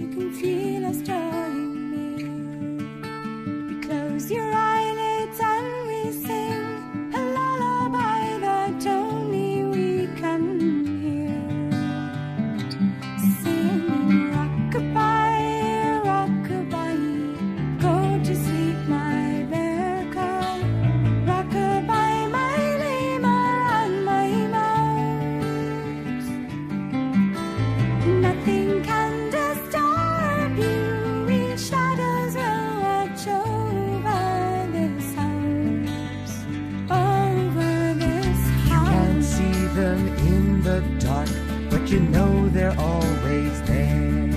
you can feel us in the dark, but you know they're always there.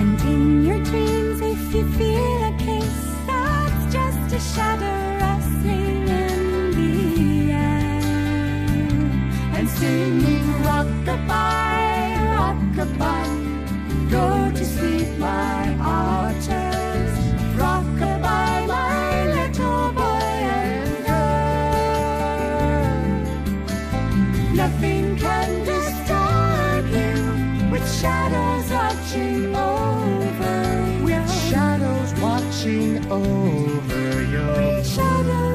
And in your dreams, if you feel a case, that's just a shadow rustling in the air. And singing rock over your shoulder.